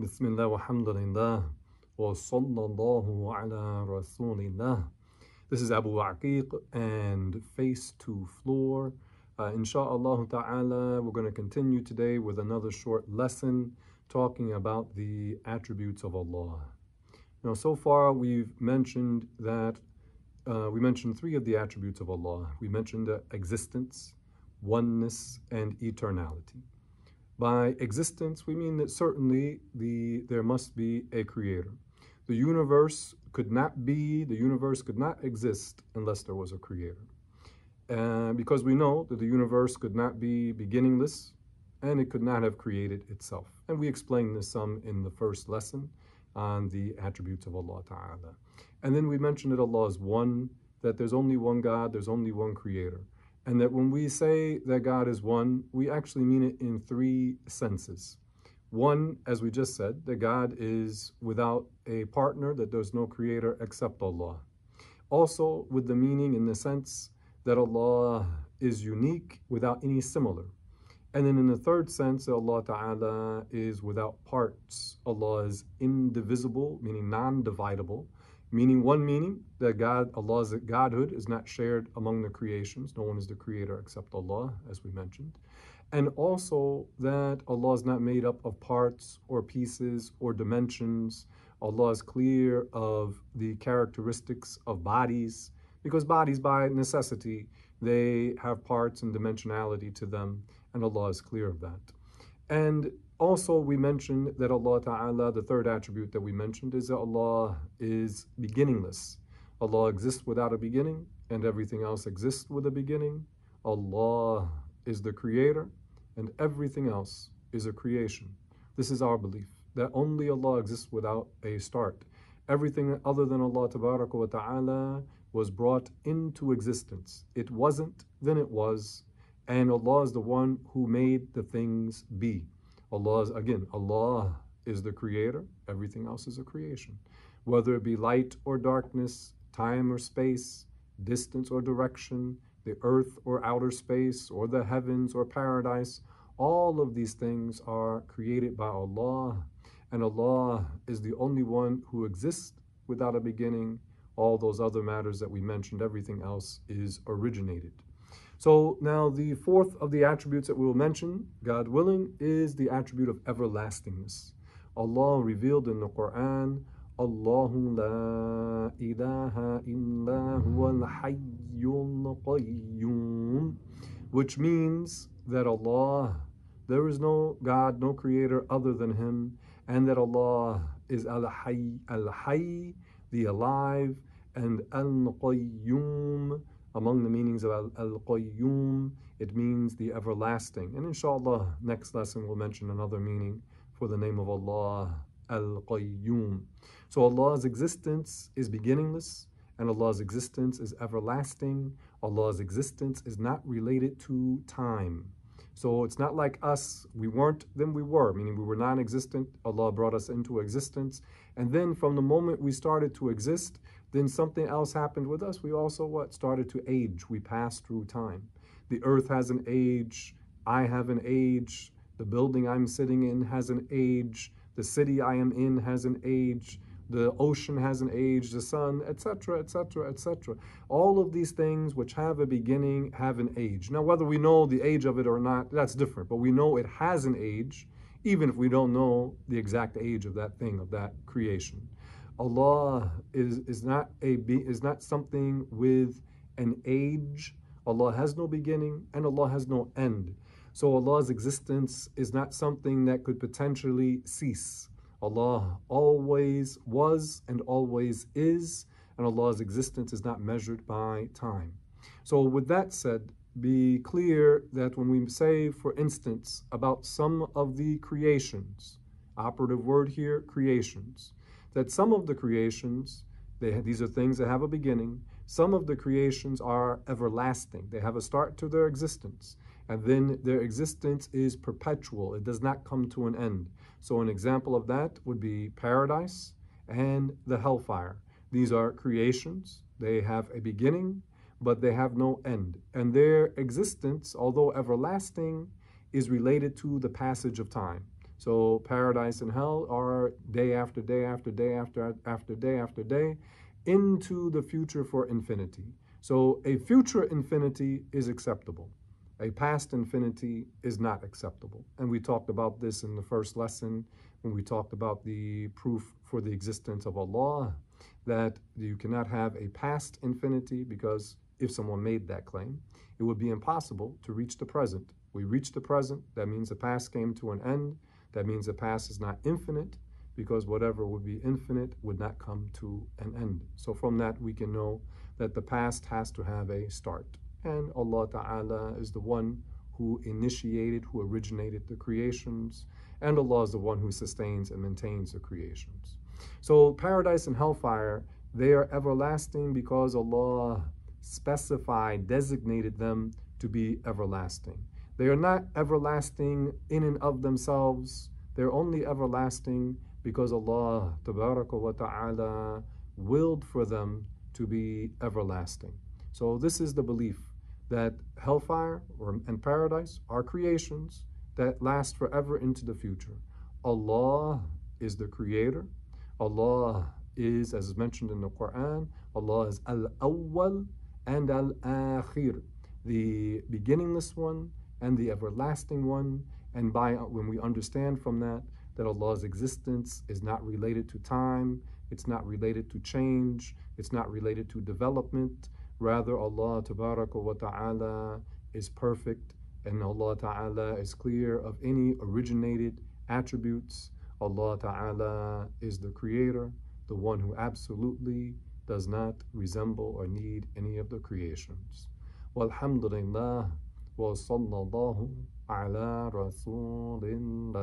بسم الله والحمد لله وصلى الله على رسول الله. This is Abu Aqiq and Face to Floor. Uh, inshallah ta'ala, we're going to continue today with another short lesson talking about the attributes of Allah. Now, so far we've mentioned that uh, we mentioned three of the attributes of Allah. We mentioned uh, existence, oneness, and eternality. By existence, we mean that certainly the there must be a creator. The universe could not be, the universe could not exist unless there was a creator. Uh, because we know that the universe could not be beginningless and it could not have created itself. And we explained this some in the first lesson on the attributes of Allah Ta'ala. And then we mentioned that Allah is one, that there's only one God, there's only one creator. And that when we say that God is one, we actually mean it in three senses. One, as we just said, that God is without a partner, that there's no creator except Allah. Also, with the meaning in the sense that Allah is unique without any similar. And then in the third sense, Allah Ta'ala is without parts. Allah is indivisible, meaning non-dividable. Meaning one meaning that God, Allah's Godhood is not shared among the creations. No one is the creator except Allah, as we mentioned. And also that Allah is not made up of parts or pieces or dimensions. Allah is clear of the characteristics of bodies, because bodies by necessity, they have parts and dimensionality to them, and Allah is clear of that. And also, we mentioned that Allah Ta'ala, the third attribute that we mentioned is that Allah is beginningless. Allah exists without a beginning, and everything else exists with a beginning. Allah is the creator, and everything else is a creation. This is our belief, that only Allah exists without a start. Everything other than Allah Ta'ala was brought into existence. It wasn't, then it was, and Allah is the one who made the things be. Allah is, again, Allah is the creator. Everything else is a creation. Whether it be light or darkness, time or space, distance or direction, the earth or outer space, or the heavens or paradise, all of these things are created by Allah. And Allah is the only one who exists without a beginning. All those other matters that we mentioned, everything else is originated. So now the fourth of the attributes that we will mention, God willing, is the attribute of everlastingness. Allah revealed in the Quran, Allahu la ilaha illa huwa al qayyum, which means that Allah, there is no God, no creator other than Him, and that Allah is al-hayy, al-hayy, the alive, and al-qayyum, among the meanings of Al-Qayyum, it means the everlasting. And inshallah, next lesson we'll mention another meaning for the name of Allah, Al-Qayyum. So Allah's existence is beginningless, and Allah's existence is everlasting. Allah's existence is not related to time. So it's not like us, we weren't, then we were, meaning we were non existent. Allah brought us into existence. And then from the moment we started to exist, then something else happened with us. We also what started to age. We passed through time. The earth has an age. I have an age. The building I'm sitting in has an age. The city I am in has an age. The ocean has an age. The sun, etc., etc., etc. All of these things which have a beginning have an age. Now, whether we know the age of it or not, that's different. But we know it has an age, even if we don't know the exact age of that thing, of that creation. Allah is, is not a is not something with an age. Allah has no beginning and Allah has no end. So Allah's existence is not something that could potentially cease. Allah always was and always is, and Allah's existence is not measured by time. So with that said, be clear that when we say, for instance, about some of the creations, operative word here, creations, that some of the creations, they, these are things that have a beginning, some of the creations are everlasting. They have a start to their existence. And then their existence is perpetual. It does not come to an end. So an example of that would be paradise and the hellfire. These are creations. They have a beginning, but they have no end. And their existence, although everlasting, is related to the passage of time. So paradise and hell are day after day after day after after day after day into the future for infinity. So a future infinity is acceptable. A past infinity is not acceptable. And we talked about this in the first lesson when we talked about the proof for the existence of Allah, that you cannot have a past infinity because if someone made that claim, it would be impossible to reach the present. We reach the present, that means the past came to an end. That means the past is not infinite because whatever would be infinite would not come to an end. So from that we can know that the past has to have a start. And Allah Ta'ala is the one who initiated, who originated the creations, and Allah is the one who sustains and maintains the creations. So paradise and hellfire, they are everlasting because Allah specified, designated them to be everlasting. They are not everlasting in and of themselves. They're only everlasting because Allah wa ta'ala willed for them to be everlasting. So this is the belief that hellfire or, and paradise are creations that last forever into the future. Allah is the creator. Allah is, as is mentioned in the Quran, Allah is Al-Awwal and Al-Akhir, the beginningless one and the everlasting one. And by when we understand from that that Allah's existence is not related to time, it's not related to change, it's not related to development. Rather, Allah wa ta'ala is perfect and Allah Ta'ala is clear of any originated attributes. Allah Ta'ala is the creator, the one who absolutely does not resemble or need any of the creations. Walhamdulillah wa sallallahu ala rasulillah.